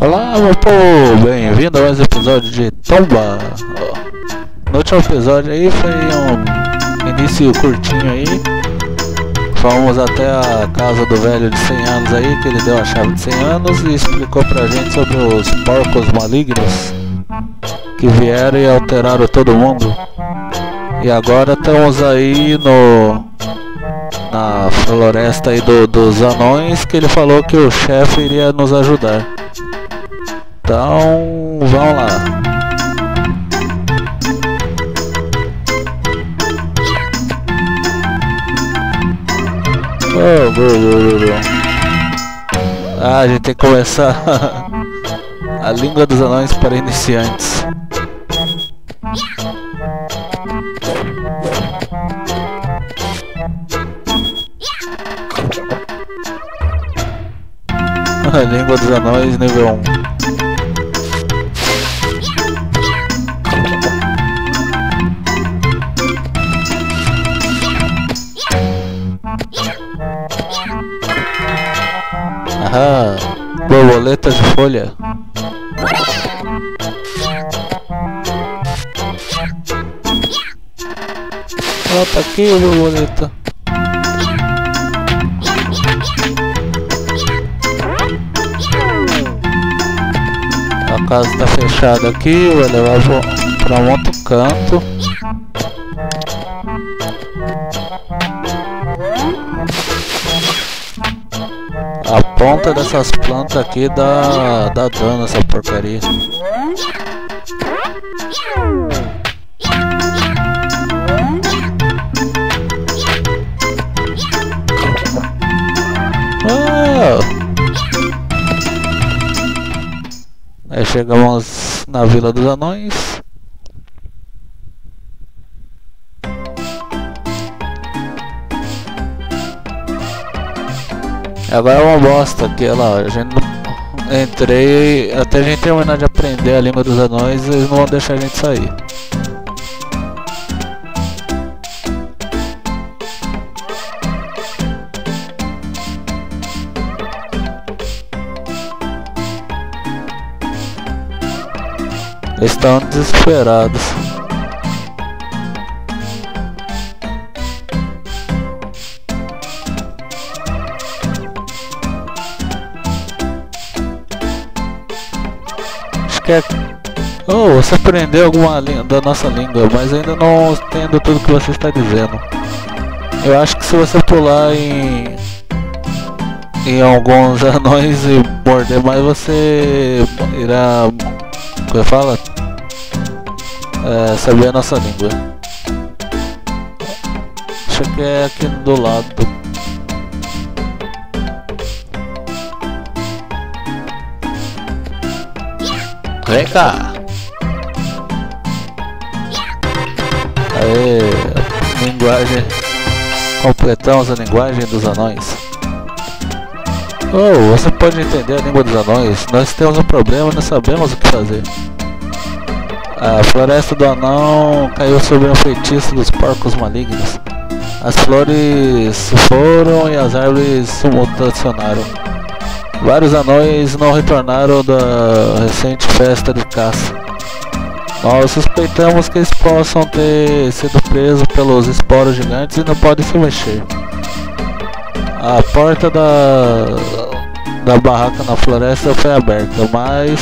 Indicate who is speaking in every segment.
Speaker 1: Olá meu povo, bem-vindo a mais um episódio de Tomba. No último episódio aí foi um início curtinho aí. Fomos até a casa do velho de 100 anos aí, que ele deu a chave de 100 anos e explicou pra gente sobre os porcos malignos que vieram e alteraram todo mundo. E agora estamos aí no na floresta aí do, dos anões que ele falou que o chefe iria nos ajudar. Então, vamos lá. Ah, a gente tem que começar a língua dos anões para iniciantes. língua dos anões nível 1. Ah, borboleta de folha. Ah, tá aqui borboleta. A casa tá fechada aqui, vou levar pra um outro canto. A ponta dessas plantas aqui dá, dá dano essa porcaria. Chegamos na Vila dos Anões. Agora é uma bosta aqui, lá, a gente não... entrei, até a gente terminar de aprender a língua dos anões, eles não vão deixar a gente sair. Estão desesperados. quer... Oh, você aprendeu alguma da nossa língua, mas ainda não entendo tudo que você está dizendo. Eu acho que se você pular em em alguns anões e morder mais, você irá, como fala, é, saber a nossa língua. Acho que é aqui do lado. Vem cá. Aê, linguagem. Completamos a linguagem dos anões. Oh, você pode entender a língua dos anões. Nós temos um problema, não sabemos o que fazer. A floresta do anão caiu sobre um feitiço dos porcos malignos. As flores se foram e as árvores se mutacionaram. Vários anões não retornaram da recente festa de caça. Nós suspeitamos que eles possam ter sido presos pelos esporos gigantes e não podem se mexer. A porta da, da barraca na floresta foi aberta, mas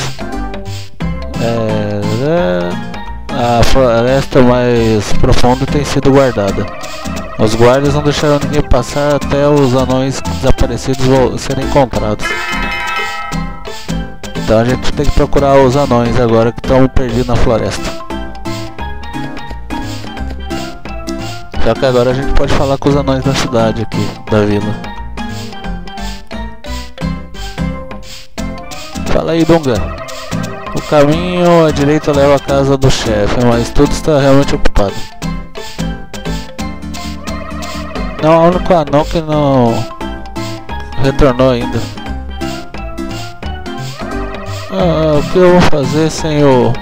Speaker 1: é, é, a floresta mais profunda tem sido guardada. Os guardas não deixaram ninguém passar até os anões desaparecidos serem encontrados. Então a gente tem que procurar os anões agora que estão perdidos na floresta. Só que agora a gente pode falar com os anões da cidade aqui, da vila. Fala aí, Dunga. O caminho à direita leva à casa do chefe, mas tudo está realmente ocupado. Não, o único anão que não retornou ainda. Ah, o que eu vou fazer sem o...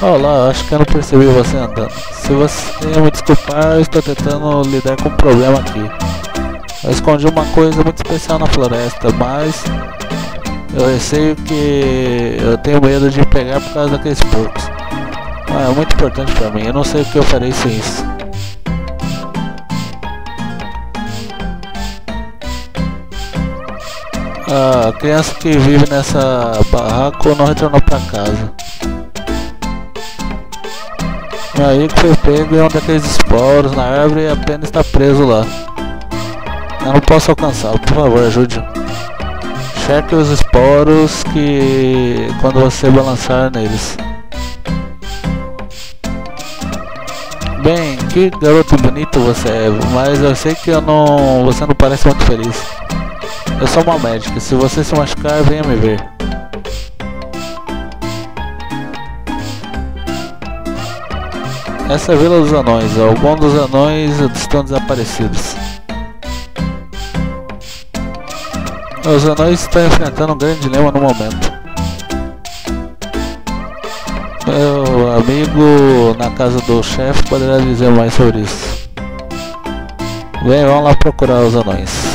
Speaker 1: Olá, acho que eu não percebi você andando. Se você me desculpar, eu estou tentando lidar com um problema aqui. Eu escondi uma coisa muito especial na floresta, mas eu receio que eu tenho medo de pegar por causa daqueles porcos. Ah, é muito importante pra mim, eu não sei o que eu farei sem isso. A criança que vive nessa barraco não retornou pra casa. Aí que foi pego em um daqueles esporos na árvore e apenas está preso lá. Eu não posso alcançá-lo, por favor, ajude. Cheque os esporos que quando você balançar neles. Bem, que garoto bonito você é, mas eu sei que eu não, você não parece muito feliz. Eu sou uma médica, se você se machucar, venha me ver. Essa é a Vila dos Anões, alguns dos anões estão desaparecidos. Os anões estão enfrentando um grande dilema no momento. Meu amigo na casa do chefe poderá dizer mais sobre isso. Vem, vamos lá procurar os anões.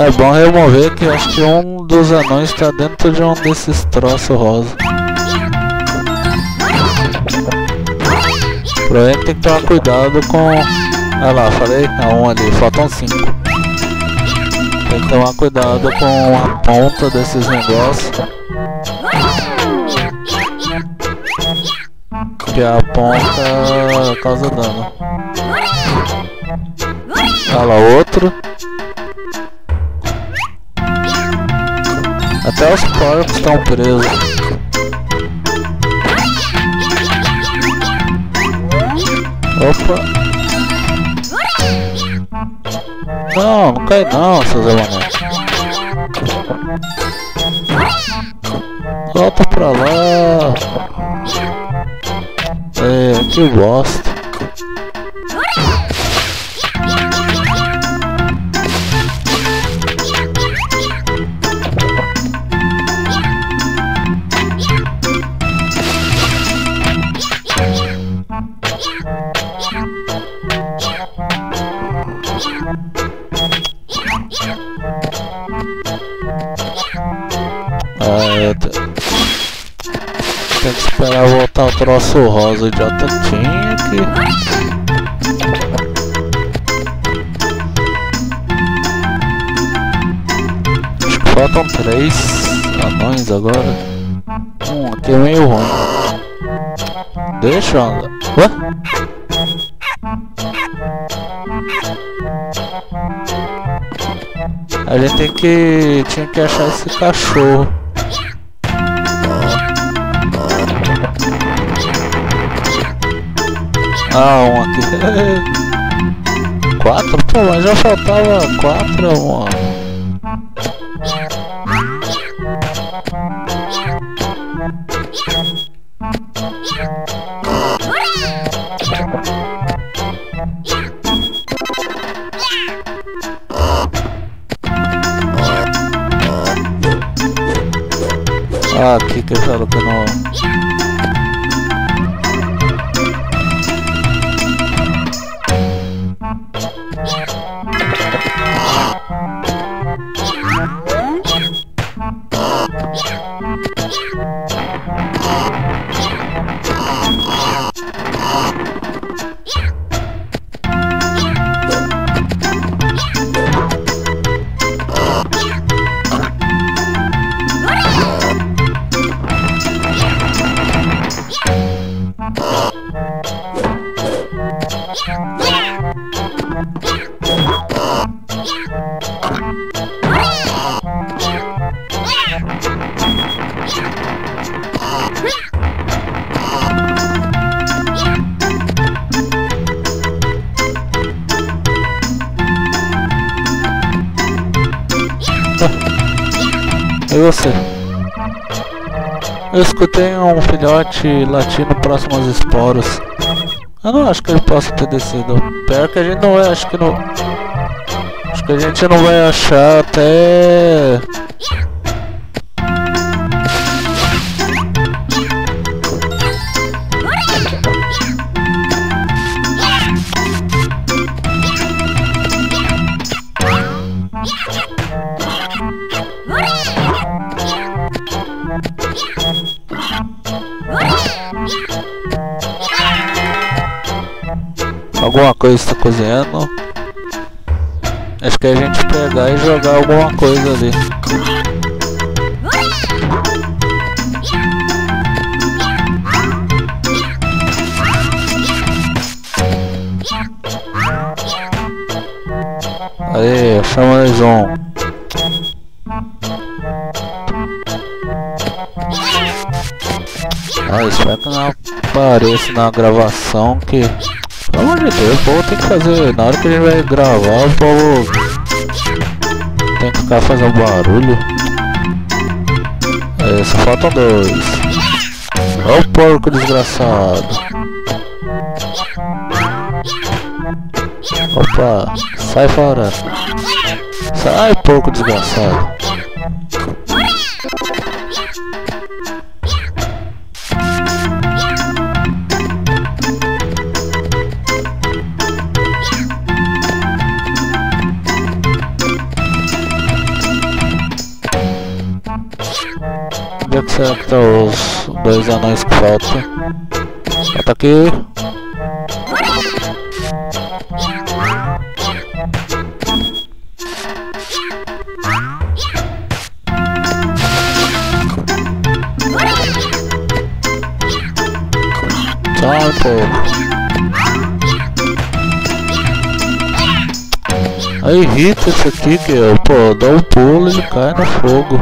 Speaker 1: É bom remover que eu acho que um dos anões está dentro de um desses troços rosa. Porém tem que tomar cuidado com... Olha lá, falei? É um ali, faltam cinco. Tem que tomar cuidado com a ponta desses negócios. Que a ponta causa dano. Olha lá, outro. Até os porcos estão presos. Opa! Não, não cai não, seus amanelos. Volta pra lá. É, que bosta. Troço rosa, idiota tinha que... Faltam três anões agora. Um aqui é meio ruim. Deixa andar. Ué? A gente tem que... tinha que achar esse cachorro. Ah, um aqui. quatro? Pô, mas já faltava quatro, mano. Ah, aqui que eu falo que não... E você? Eu escutei um filhote latindo próximo aos esporos. Eu não acho que ele possa ter descido. Pior que a gente não vai, acho que não. Acho que a gente não vai achar até. Alguma coisa está cozinhando. Acho que é a gente pegar e jogar alguma coisa ali. Aí, chama mais um. Ah, espero que não apareça na gravação que pelo amor de Deus, o povo tem que fazer. Na hora que a gente vai gravar, o povo tem que ficar fazendo barulho. É, só faltam dois. Olha o porco desgraçado. Opa, sai fora. Sai porco desgraçado. Onde é que será que tá os dois anões que faltam? Ah, tá aqui. Sai, pô. Aí irrita esse aqui que, pô, dá um pulo e ele cai no fogo.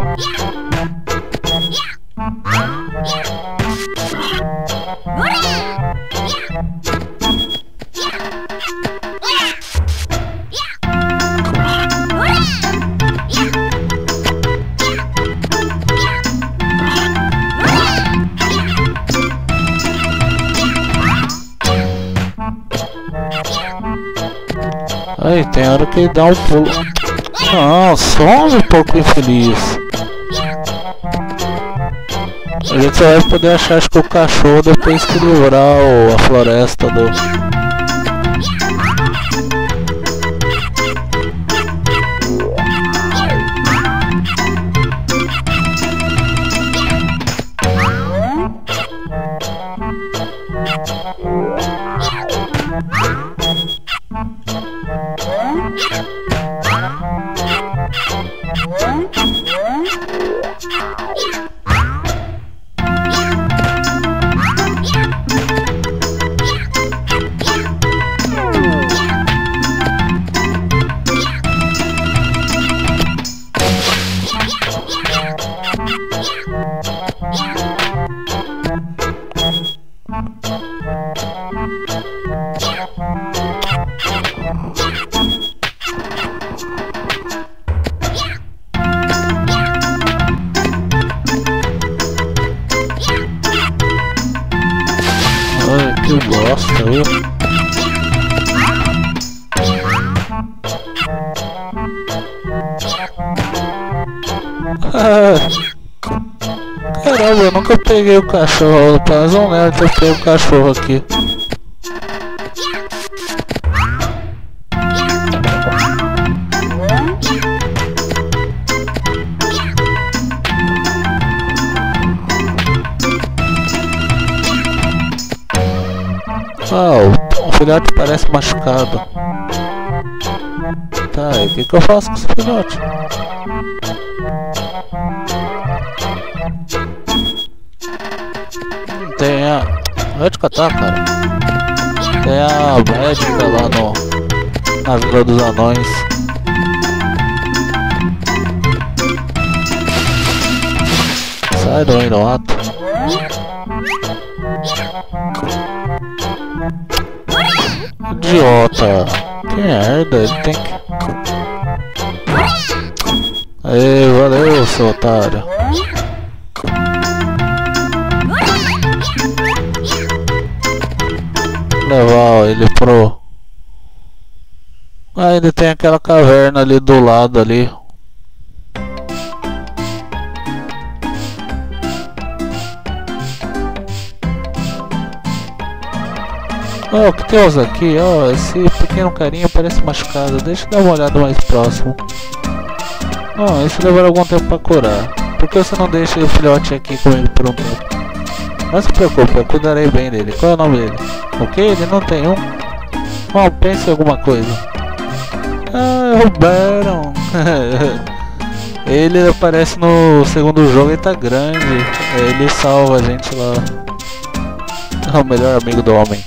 Speaker 1: Aí tem hora que dá um pulo. Não, some um pouco infeliz. A gente só vai poder achar acho que o cachorro depois que livrar a floresta do. Peguei o cachorro, um lembro que eu peguei o cachorro aqui. Ah, o, o filhote parece machucado. Tá, e o que, que eu faço com esse filhote? Vai te catar, cara. Tem a médica lá no... Na Vila dos Anões. Sai do mato. Idiota! Que merda, ele tem que. Aê, valeu, seu otário. Levar ele pro... Ah, ainda tem aquela caverna ali do lado ali. Oh, o que temos aqui? Oh, esse pequeno carinha parece machucado. Deixa eu dar uma olhada mais próximo. Oh, esse levará algum tempo para curar. Por que você não deixa o filhote aqui comigo por um tempo? Não se preocupe, eu cuidarei bem dele. Qual é o nome dele? O que? Ele não tem um? Bom, pense em alguma coisa. Ah, o Baron. ele aparece no segundo jogo e tá grande. Ele salva a gente lá. É o melhor amigo do homem.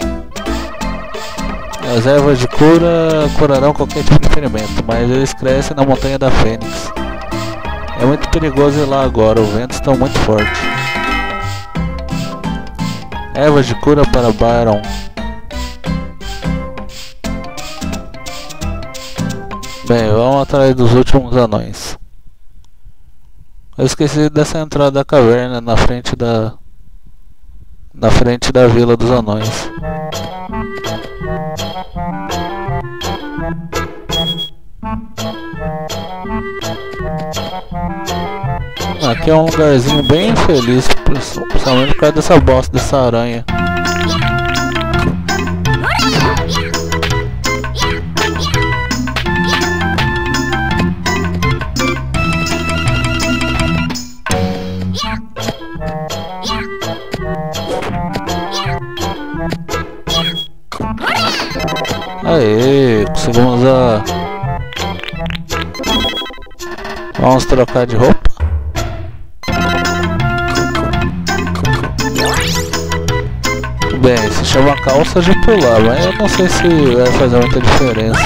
Speaker 1: As ervas de cura curarão qualquer tipo de ferimento, mas eles crescem na montanha da Fênix. É muito perigoso ir lá agora, os ventos estão muito fortes. Ervas de cura para Baron. Bem, vamos atrás dos últimos anões. Eu esqueci dessa entrada da caverna na frente da na frente da vila dos anões. Aqui é um lugarzinho bem feliz, principalmente por causa dessa bosta dessa aranha. Aê, conseguimos a... Vamos trocar de roupa. Chama calça de pular, mas eu não sei se vai fazer muita diferença.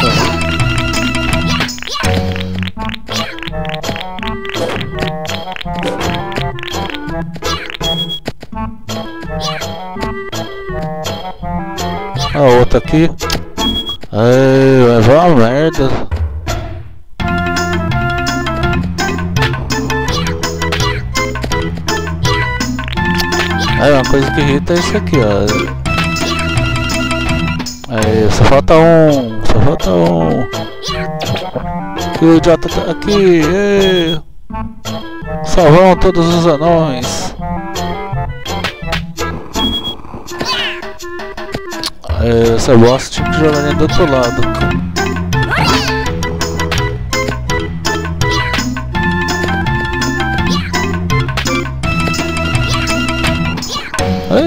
Speaker 1: A outra aqui. Ai, vai uma merda. Aí uma coisa que irrita é isso aqui, ó. Aí, só falta um. Só falta um. E o idiota tá aqui. Ei. Todos os anões. essa bosta tinha que jogar do outro lado.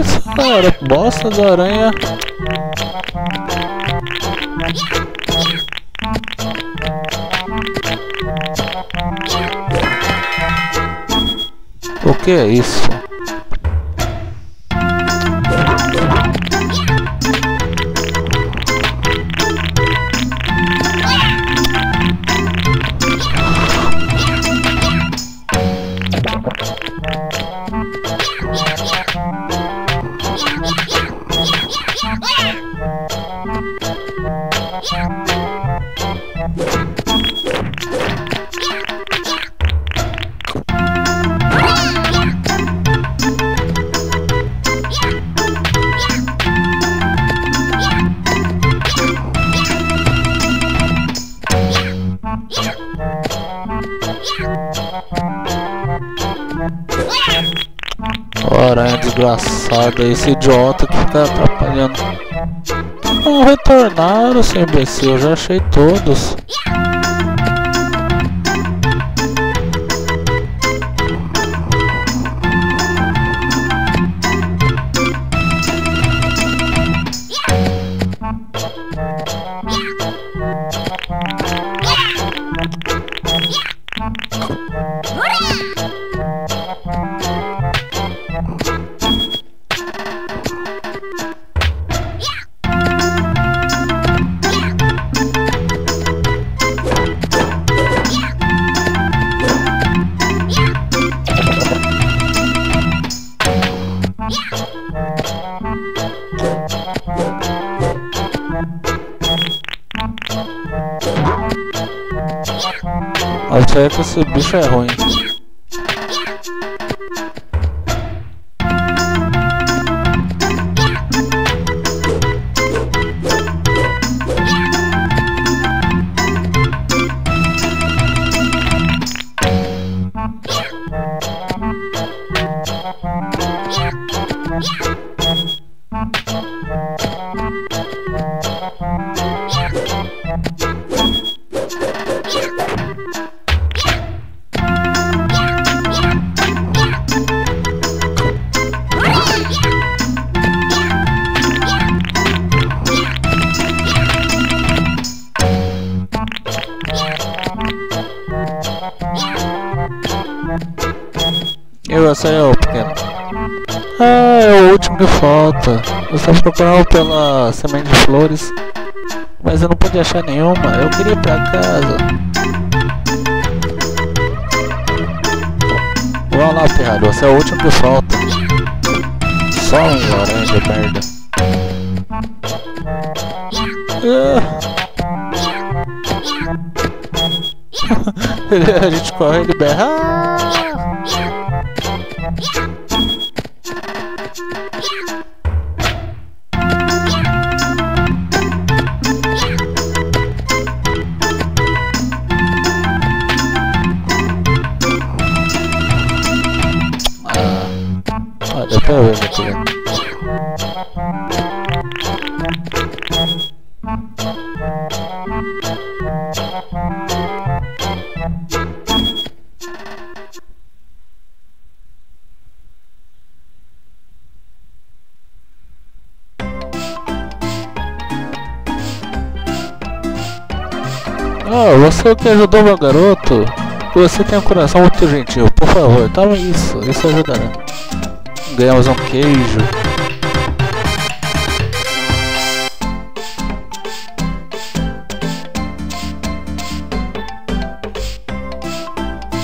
Speaker 1: Isso, cara, bosta da aranha. Que é isso? Aranha desgraçada, esse idiota que fica atrapalhando. Não retornaram, seu imbecil, eu já achei todos. Que esse bicho é ruim. E você, ô pequeno? Ah, é o último que falta. Eu estava procurando pela semente de flores, mas eu não pude achar nenhuma. Eu queria ir pra casa. Vamos lá, pirralho, você é o último que falta. Só um laranja, merda. Ah. a gente corre, ele berra. Ah você que ajudou meu garoto. Você tem um coração muito gentil. Por favor, tome isso. Isso ajudará. Ganhamos um queijo.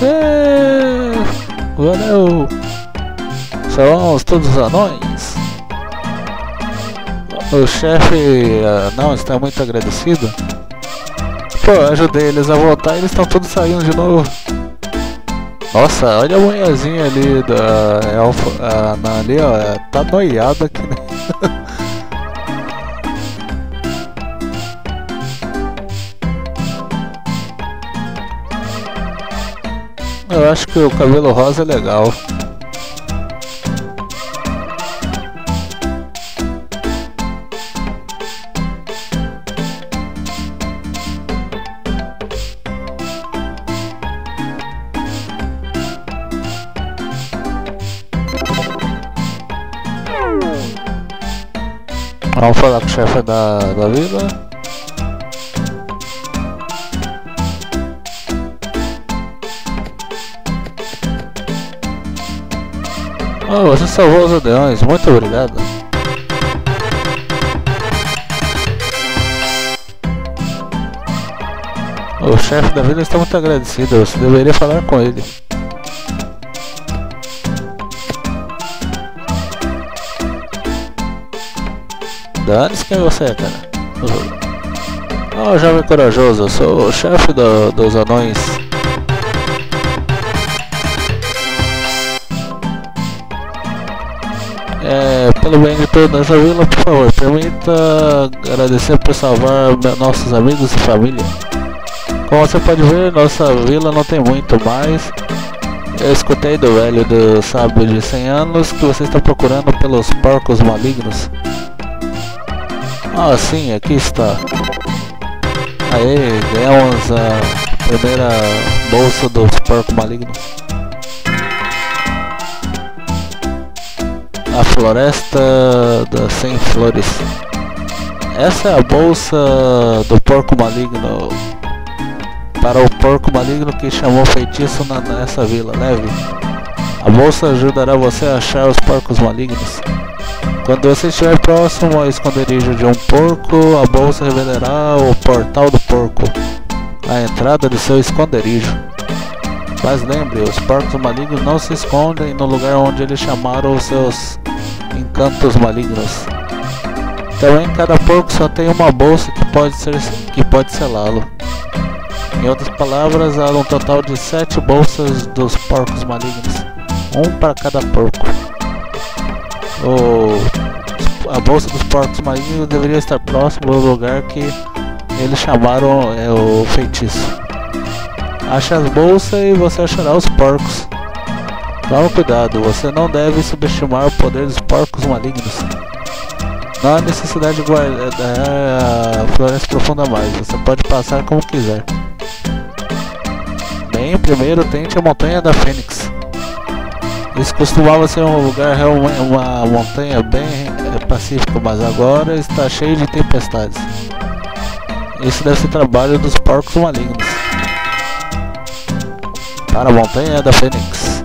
Speaker 1: É, valeu! Somos todos anões. O chefe uh, não está muito agradecido. Pô, ajudei eles a voltar e eles estão todos saindo de novo. Nossa, olha a manhãzinha ali da elfa. A, ali, ó, é, tá noiada aqui, né? Eu acho que o cabelo rosa é legal. Vamos falar com o chefe da, da vila. Oh, você salvou os aldeões, muito obrigado. O chefe da vila está muito agradecido, você deveria falar com ele. Dane-se quem você é, cara. Oh, jovem corajoso, sou o chefe do, dos anões. É, pelo bem de toda essa vila, por favor, permita agradecer por salvar nossos amigos e família. Como você pode ver, nossa vila não tem muito mais. Eu escutei do velho do sábio de 100 anos que você está procurando pelos porcos malignos. Ah, sim, aqui está. Aê, ganhamos a primeira bolsa dos porcos malignos. A floresta das 100 flores. Essa é a bolsa do porco maligno. Para o porco maligno que chamou feitiço na, nessa vila, leve. A bolsa ajudará você a achar os porcos malignos. Quando você estiver próximo ao esconderijo de um porco, a bolsa revelará o portal do porco, a entrada de seu esconderijo. Mas lembre, os porcos malignos não se escondem no lugar onde eles chamaram os seus encantos malignos. Também cada porco só tem uma bolsa que pode ser que pode selá-lo. Em outras palavras, há um total de sete bolsas dos porcos malignos, um para cada porco a bolsa dos porcos marinhos deveria estar próximo do lugar que eles chamaram é, o feitiço. Ache as bolsas e você achará os porcos. Tome cuidado, você não deve subestimar o poder dos porcos malignos. Não há necessidade de guardar a floresta profunda mais, você pode passar como quiser. Bem, primeiro tente a Montanha da Fênix. Isso costumava ser um lugar, uma montanha bem é, pacífica, mas agora está cheio de tempestades. Isso deve ser trabalho dos porcos malignos. Para a montanha da Fênix.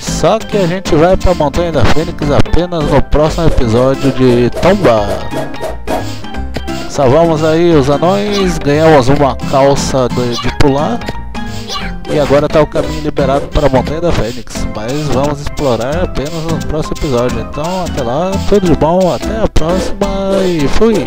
Speaker 1: Só que a gente vai pra Montanha da Fênix apenas no próximo episódio de Tomba. Salvamos aí os anões, ganhamos uma calça de, de pular. E agora tá o caminho liberado para a Montanha da Fênix. Mas vamos explorar apenas no próximo episódio. Então até lá, tudo de bom, até a próxima e fui!